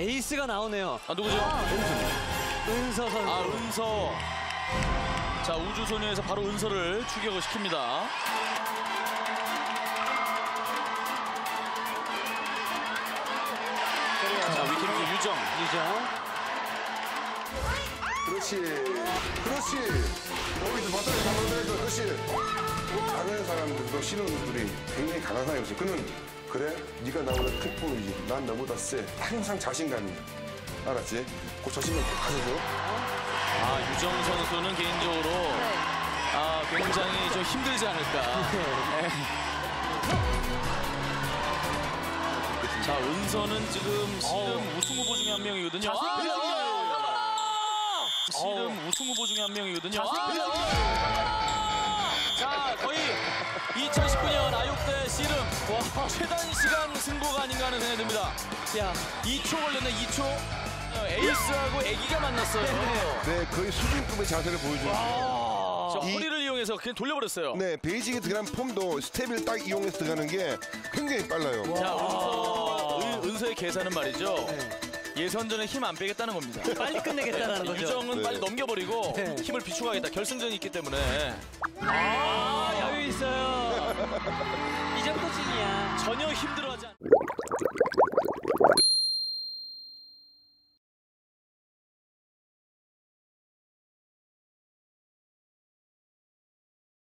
에이스가 나오네요. 아 누구죠? 은서 선수. 아 은서. 자 우주소녀에서 바로 은서를 추격을 시킵니다. 자 위켄드 유정. 유정. 그렇지. 그렇지. 여기서 바닥에 잡아내서 그렇지. 다른 사람들도 신혼들이 굉장히 강한 사람이었어. 그는 그래? 네가 나보다 특보이지. 난 너보다 세. 항상 자신감이. 알았지? 그 자신감 가져줘. 아 유정 선수는 개인적으로 아 굉장히 좀 힘들지 않을까. 네. 자 은서는 지금 씨름 우승 후보 중에 한 명이거든요. 씨름 우승 후보 중에 한 명이거든요. 자 거의 2019년 아육대 씨름 최단 시간 승부가 아닌가 하는 생각이 듭니다. 야, 2초 걸렸네 2초. 어, 에이스하고 애기가 만났어요. 네, 거의 수준급의 자세를 보여줘요. 저 허리를 이용해서 그냥 돌려버렸어요. 네, 베이직에 들어간 폼도 스텝을 딱 이용해서 들어가는 게 굉장히 빨라요. 자, 은서, 은, 은서의 계산은 말이죠. 예선전에 힘 안 빼겠다는 겁니다. 빨리 끝내겠다라는 거죠. 유정은 네. 빨리 넘겨버리고 네. 힘을 비축하겠다. 결승전이 있기 때문에. 아, 여유 있어요. 않.